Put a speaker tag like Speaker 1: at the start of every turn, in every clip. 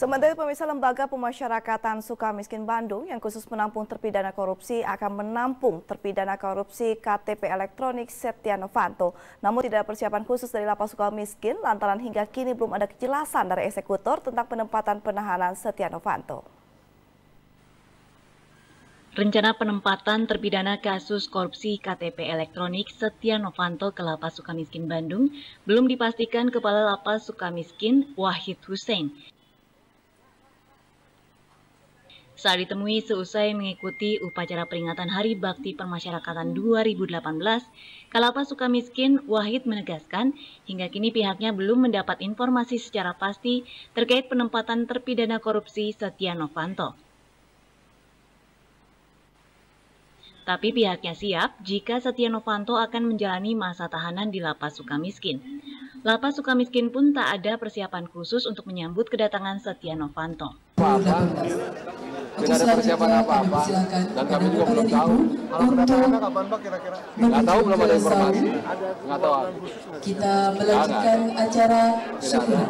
Speaker 1: Sementara pemirsa Lembaga Pemasyarakatan Sukamiskin Bandung yang khusus menampung terpidana korupsi akan menampung terpidana korupsi KTP elektronik Setia Novanto. Namun tidak ada persiapan khusus dari Lapas Sukamiskin lantaran hingga kini belum ada kejelasan dari eksekutor tentang penempatan penahanan Setia Novanto.
Speaker 2: Rencana penempatan terpidana kasus korupsi KTP elektronik Setia Novanto ke Lapas Sukamiskin Bandung belum dipastikan Kepala Lapas Sukamiskin Wahid Hussein saat ditemui seusai mengikuti upacara peringatan Hari Bakti Permasyarakatan 2018, Kalapas Sukamiskin Wahid menegaskan hingga kini pihaknya belum mendapat informasi secara pasti terkait penempatan terpidana korupsi Setia Novanto. Tapi pihaknya siap jika Setia Novanto akan menjalani masa tahanan di Lapas Sukamiskin. Lapas Sukamiskin pun tak ada persiapan khusus untuk menyambut kedatangan Setia Novanto.
Speaker 3: Tidak ada persiapan apa-apa dan kami juga belum tahu.
Speaker 4: Kalau kedatangannya kapan Pak kira-kira?
Speaker 3: Nggak tahu belum ada informasi. Nggak tahu.
Speaker 5: Kita melanjutkan acara syukur.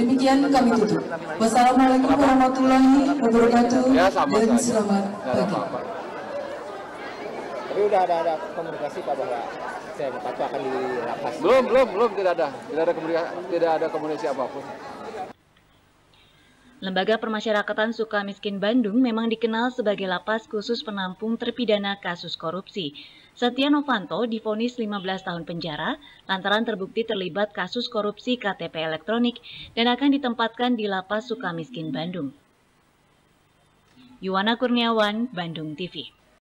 Speaker 5: Demikian kami tutup. Wassalamualaikum warahmatullahi wabarakatuh
Speaker 3: Ya sama
Speaker 5: dan selamat pagi.
Speaker 4: Tapi udah ada ada komunikasi Pak bahwa saya akan di lapas.
Speaker 3: Belum, belum, belum tidak ada. Tidak ada komunikasi, tidak ada komunikasi apa pun.
Speaker 2: Lembaga Permasyarakatan Sukamiskin Bandung memang dikenal sebagai lapas khusus penampung terpidana kasus korupsi. Setia Novanto difonis 15 tahun penjara lantaran terbukti terlibat kasus korupsi KTP elektronik dan akan ditempatkan di lapas Sukamiskin Bandung. Yuwana Kurniawan, Bandung TV.